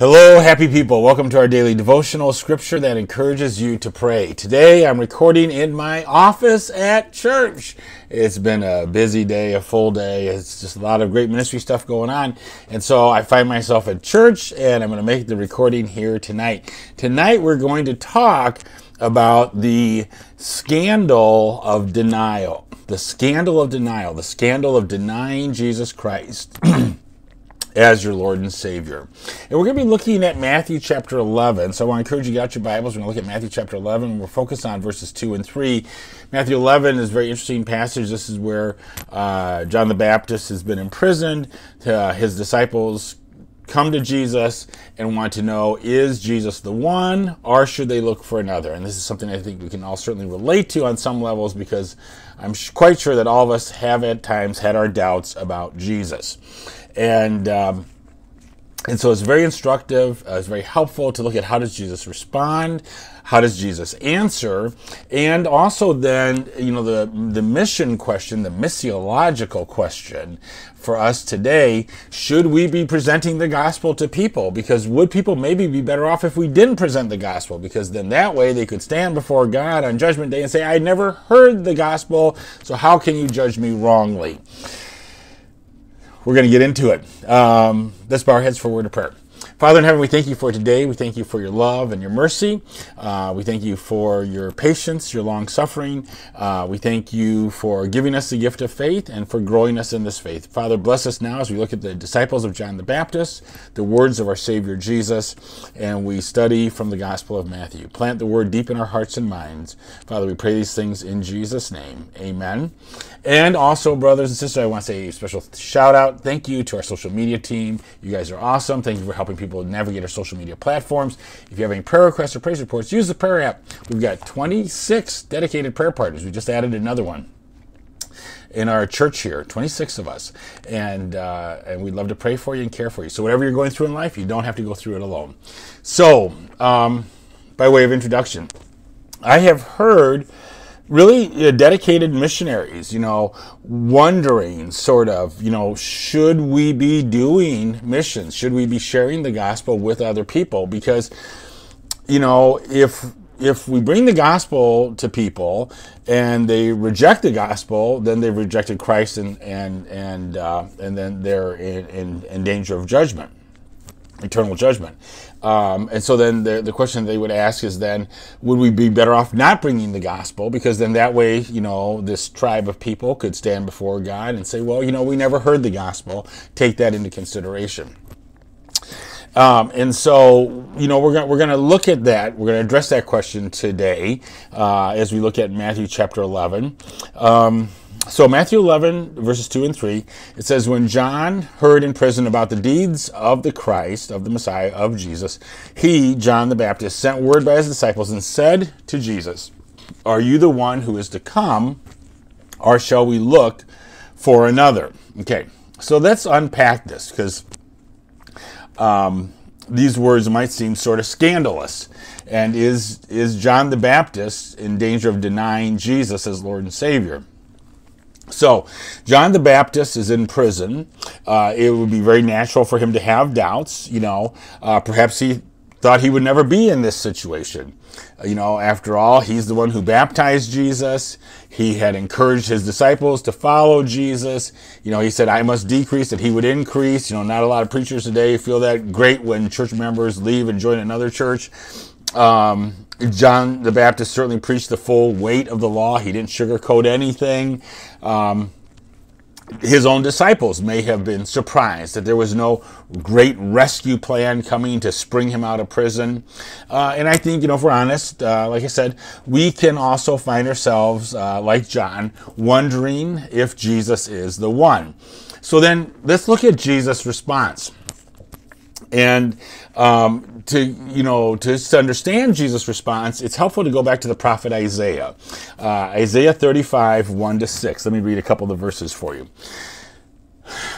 Hello, happy people. Welcome to our daily devotional scripture that encourages you to pray. Today I'm recording in my office at church. It's been a busy day, a full day. It's just a lot of great ministry stuff going on. And so I find myself at church and I'm going to make the recording here tonight. Tonight we're going to talk about the scandal of denial. The scandal of denial. The scandal of denying Jesus Christ. as your Lord and Savior. And we're going to be looking at Matthew chapter 11. So I want to encourage you to get out your Bibles. We're going to look at Matthew chapter 11. We're focused on verses 2 and 3. Matthew 11 is a very interesting passage. This is where uh, John the Baptist has been imprisoned. Uh, his disciples come to Jesus and want to know is Jesus the one or should they look for another? And this is something I think we can all certainly relate to on some levels because I'm quite sure that all of us have at times had our doubts about Jesus and um, and so it's very instructive. Uh, it's very helpful to look at how does Jesus respond, how does Jesus answer, and also then you know the the mission question, the missiological question for us today: Should we be presenting the gospel to people? Because would people maybe be better off if we didn't present the gospel? Because then that way they could stand before God on Judgment Day and say, "I never heard the gospel, so how can you judge me wrongly?" We're going to get into it. Um, bow our heads for a word of prayer. Father in heaven, we thank you for today. We thank you for your love and your mercy. Uh, we thank you for your patience, your long suffering. Uh, we thank you for giving us the gift of faith and for growing us in this faith. Father, bless us now as we look at the disciples of John the Baptist, the words of our Savior Jesus, and we study from the Gospel of Matthew. Plant the word deep in our hearts and minds. Father, we pray these things in Jesus' name. Amen. And also, brothers and sisters, I want to say a special shout out. Thank you to our social media team. You guys are awesome. Thank you for helping people navigate our social media platforms. If you have any prayer requests or praise reports, use the prayer app. We've got 26 dedicated prayer partners. We just added another one in our church here, 26 of us, and uh, and we'd love to pray for you and care for you. So whatever you're going through in life, you don't have to go through it alone. So, um, by way of introduction, I have heard really uh, dedicated missionaries, you know, wondering sort of, you know, should we be doing missions? Should we be sharing the gospel with other people? Because, you know, if if we bring the gospel to people and they reject the gospel, then they've rejected Christ and and and uh, and then they're in, in, in danger of judgment eternal judgment. Um, and so then the, the question they would ask is then, would we be better off not bringing the gospel? Because then that way, you know, this tribe of people could stand before God and say, well, you know, we never heard the gospel. Take that into consideration. Um, and so, you know, we're going we're to look at that. We're going to address that question today uh, as we look at Matthew chapter 11. Um, so Matthew 11 verses 2 and 3 it says when John heard in prison about the deeds of the Christ of the Messiah of Jesus he John the Baptist sent word by his disciples and said to Jesus are you the one who is to come or shall we look for another okay so let's unpack this because um, these words might seem sort of scandalous. And is is John the Baptist in danger of denying Jesus as Lord and Savior so, John the Baptist is in prison. Uh, it would be very natural for him to have doubts. You know, uh, perhaps he thought he would never be in this situation. Uh, you know, after all, he's the one who baptized Jesus. He had encouraged his disciples to follow Jesus. You know, he said, I must decrease, that he would increase. You know, not a lot of preachers today feel that great when church members leave and join another church. Um, John the Baptist certainly preached the full weight of the law. He didn't sugarcoat anything. Um, his own disciples may have been surprised that there was no great rescue plan coming to spring him out of prison. Uh, and I think, you know, if we're honest, uh, like I said, we can also find ourselves, uh, like John, wondering if Jesus is the one. So then let's look at Jesus' response. And um, to you know to, to, understand Jesus' response, it's helpful to go back to the prophet Isaiah, uh, Isaiah 35, 1 to 6. Let me read a couple of the verses for you.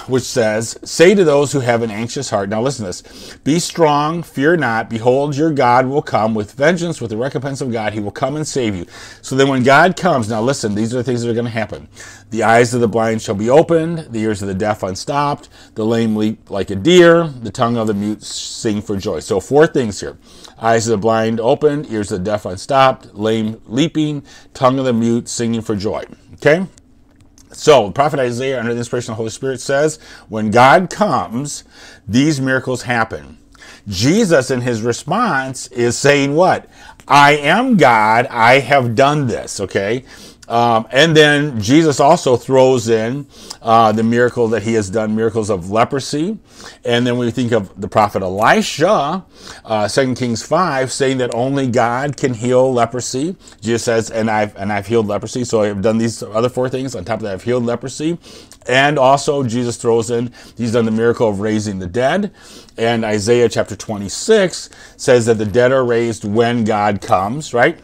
Which says, Say to those who have an anxious heart, now listen to this, be strong, fear not, behold, your God will come with vengeance, with the recompense of God, he will come and save you. So then when God comes, now listen, these are the things that are going to happen. The eyes of the blind shall be opened, the ears of the deaf unstopped, the lame leap like a deer, the tongue of the mute sing for joy. So four things here. Eyes of the blind opened, ears of the deaf unstopped, lame leaping, tongue of the mute singing for joy. Okay? So, prophet Isaiah, under the inspiration of the Holy Spirit, says, when God comes, these miracles happen. Jesus, in his response, is saying, What? I am God. I have done this. Okay? Um, and then Jesus also throws in uh, the miracle that he has done, miracles of leprosy. And then we think of the prophet Elisha, uh, 2 Kings 5, saying that only God can heal leprosy. Jesus says, and I've, and I've healed leprosy. So I've done these other four things. On top of that, I've healed leprosy. And also, Jesus throws in, he's done the miracle of raising the dead. And Isaiah chapter 26 says that the dead are raised when God comes, right?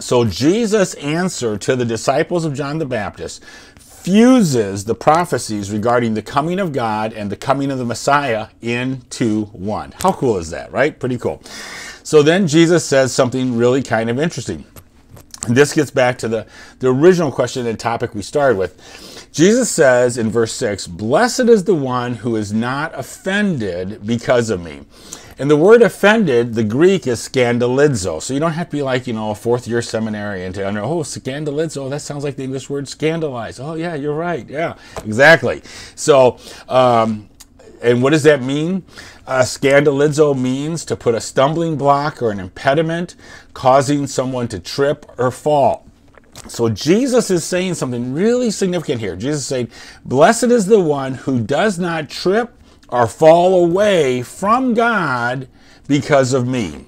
So Jesus' answer to the disciples of John the Baptist fuses the prophecies regarding the coming of God and the coming of the Messiah into one. How cool is that, right? Pretty cool. So then Jesus says something really kind of interesting. This gets back to the, the original question and topic we started with. Jesus says in verse 6, Blessed is the one who is not offended because of me. And the word offended, the Greek is scandalizo. So you don't have to be like, you know, a fourth year seminarian to under, oh, scandalizo, that sounds like the English word scandalize. Oh, yeah, you're right. Yeah, exactly. So, um, and what does that mean? Uh, scandalizo means to put a stumbling block or an impediment, causing someone to trip or fall. So Jesus is saying something really significant here. Jesus is saying, Blessed is the one who does not trip or fall away from God because of me.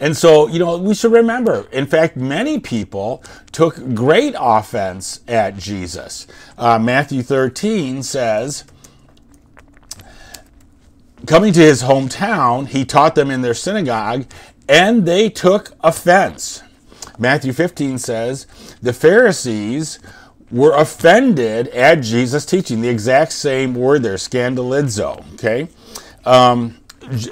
And so, you know, we should remember, in fact, many people took great offense at Jesus. Uh, Matthew 13 says, coming to his hometown, he taught them in their synagogue, and they took offense. Matthew 15 says, the Pharisees were offended at Jesus' teaching. The exact same word there, scandalizo. Okay. Um,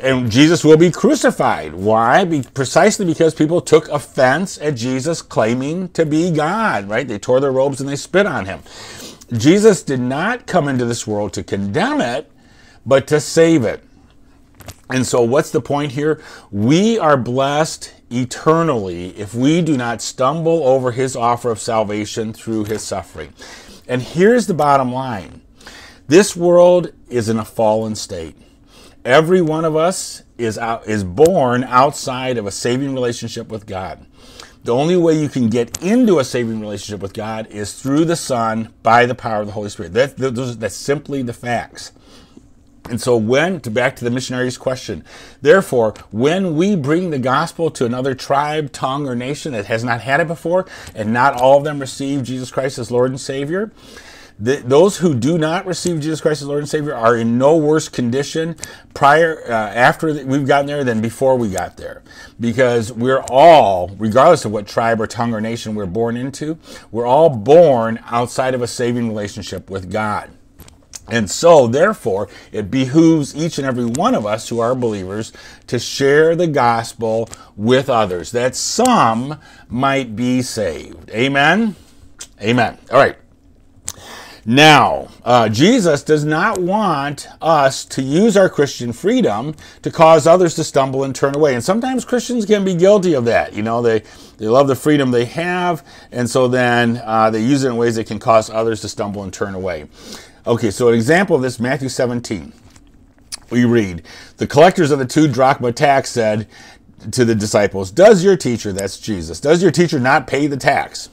and Jesus will be crucified. Why? Be, precisely because people took offense at Jesus claiming to be God, right? They tore their robes and they spit on him. Jesus did not come into this world to condemn it, but to save it. And so, what's the point here? We are blessed eternally if we do not stumble over his offer of salvation through his suffering. And here's the bottom line this world is in a fallen state. Every one of us is, out, is born outside of a saving relationship with God. The only way you can get into a saving relationship with God is through the Son by the power of the Holy Spirit. That, that's simply the facts. And so, when, to back to the missionaries' question, therefore, when we bring the gospel to another tribe, tongue, or nation that has not had it before, and not all of them receive Jesus Christ as Lord and Savior, those who do not receive Jesus Christ as Lord and Savior are in no worse condition prior, uh, after we've gotten there than before we got there. Because we're all, regardless of what tribe or tongue or nation we're born into, we're all born outside of a saving relationship with God. And so, therefore, it behooves each and every one of us who are believers to share the gospel with others, that some might be saved. Amen? Amen. All right. Now, uh, Jesus does not want us to use our Christian freedom to cause others to stumble and turn away. And sometimes Christians can be guilty of that. You know, they, they love the freedom they have, and so then uh, they use it in ways that can cause others to stumble and turn away. Okay, so an example of this, Matthew 17. We read, The collectors of the two drachma tax said to the disciples, Does your teacher, that's Jesus, does your teacher not pay the tax?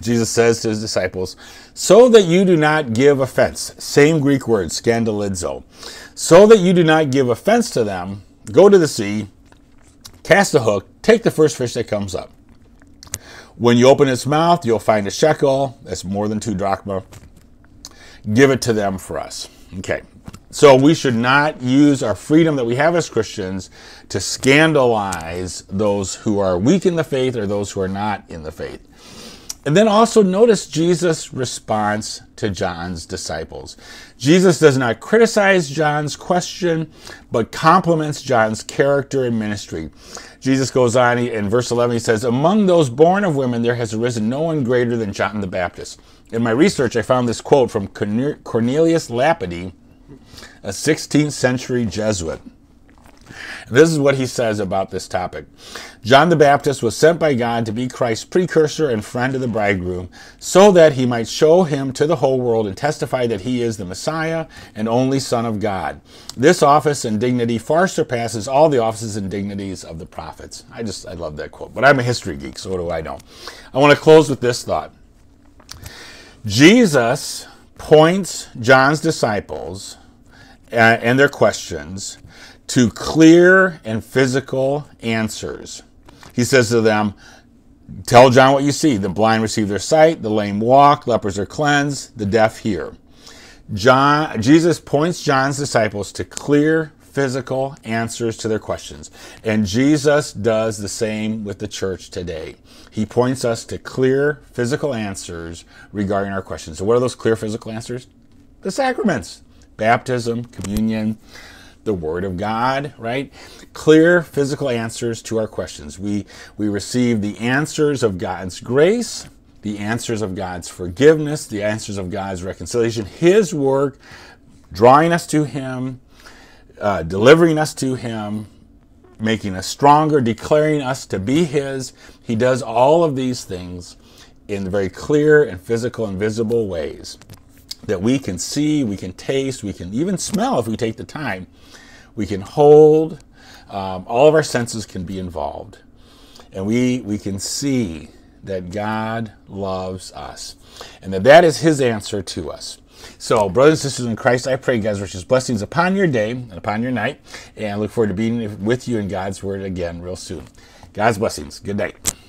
Jesus says to his disciples, So that you do not give offense, same Greek word, scandalizo, so that you do not give offense to them, go to the sea, cast a hook, take the first fish that comes up. When you open its mouth, you'll find a shekel, that's more than two drachma give it to them for us. Okay. So we should not use our freedom that we have as Christians to scandalize those who are weak in the faith or those who are not in the faith. And then also notice Jesus' response to John's disciples. Jesus does not criticize John's question, but compliments John's character and ministry. Jesus goes on in verse 11, he says, Among those born of women, there has arisen no one greater than John the Baptist. In my research, I found this quote from Cornelius Lapide, a 16th century Jesuit. This is what he says about this topic. John the Baptist was sent by God to be Christ's precursor and friend of the bridegroom, so that he might show him to the whole world and testify that he is the Messiah and only Son of God. This office and dignity far surpasses all the offices and dignities of the prophets. I just, I love that quote. But I'm a history geek, so what do I know? I want to close with this thought. Jesus points John's disciples uh, and their questions to clear and physical answers. He says to them, Tell John what you see. The blind receive their sight, the lame walk, lepers are cleansed, the deaf hear. John, Jesus points John's disciples to clear physical answers to their questions. And Jesus does the same with the church today. He points us to clear physical answers regarding our questions. So, what are those clear physical answers? The sacraments baptism, communion, the Word of God, right? Clear physical answers to our questions. We, we receive the answers of God's grace, the answers of God's forgiveness, the answers of God's reconciliation, His work drawing us to Him, uh, delivering us to Him, making us stronger, declaring us to be His. He does all of these things in very clear and physical and visible ways that we can see, we can taste, we can even smell if we take the time. We can hold, um, all of our senses can be involved. And we, we can see that God loves us and that that is His answer to us. So, brothers and sisters in Christ, I pray God's richest blessings upon your day and upon your night. And I look forward to being with you in God's Word again real soon. God's blessings. Good night.